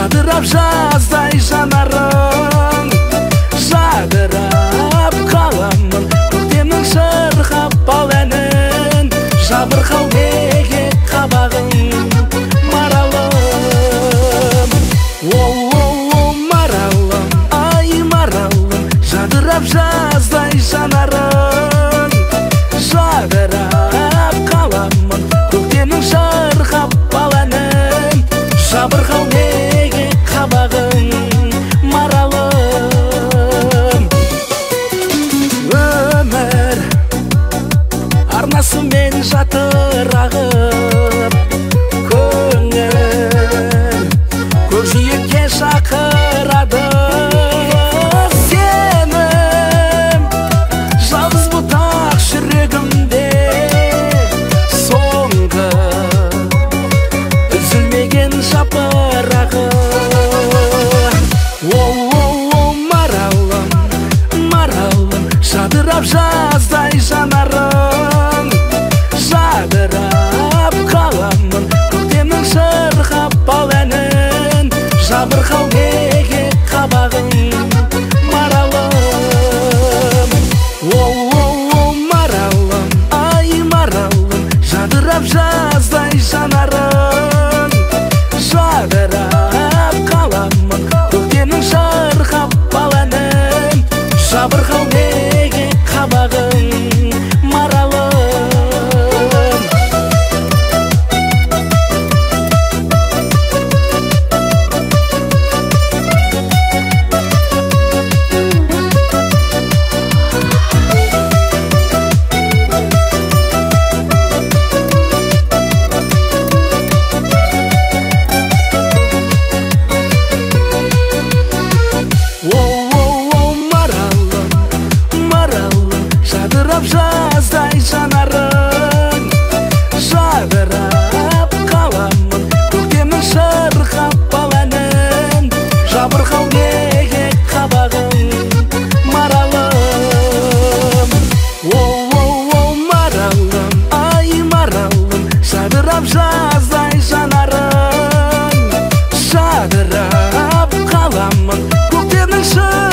Жадырап за. жатыр ағып көңіл көкжиекке шақырады сенім жалғыз бұтақ жүрегімде соңғы үзілмеген жапырағы оу оу оу маралым маралым жадырап жаз nas das janelas alamın Kukkenin şarkı